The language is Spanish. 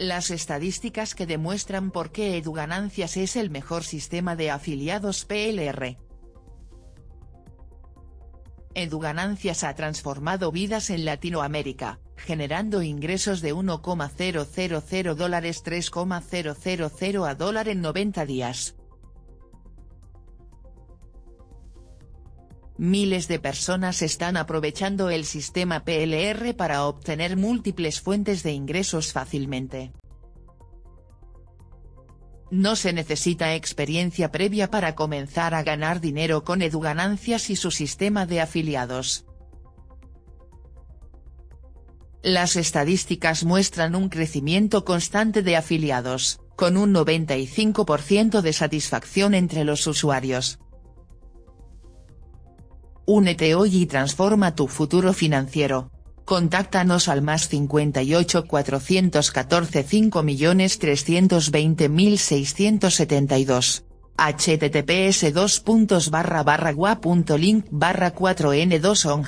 Las estadísticas que demuestran por qué EduGanancias es el mejor sistema de afiliados PLR. EduGanancias ha transformado vidas en Latinoamérica, generando ingresos de 1,000 dólares 3,000 a dólar en 90 días. Miles de personas están aprovechando el sistema PLR para obtener múltiples fuentes de ingresos fácilmente. No se necesita experiencia previa para comenzar a ganar dinero con EduGanancias y su sistema de afiliados. Las estadísticas muestran un crecimiento constante de afiliados, con un 95% de satisfacción entre los usuarios. Únete hoy y transforma tu futuro financiero. Contáctanos al más 58 414 5.320.672. https 2 barra barra gua.link barra 4n2 ong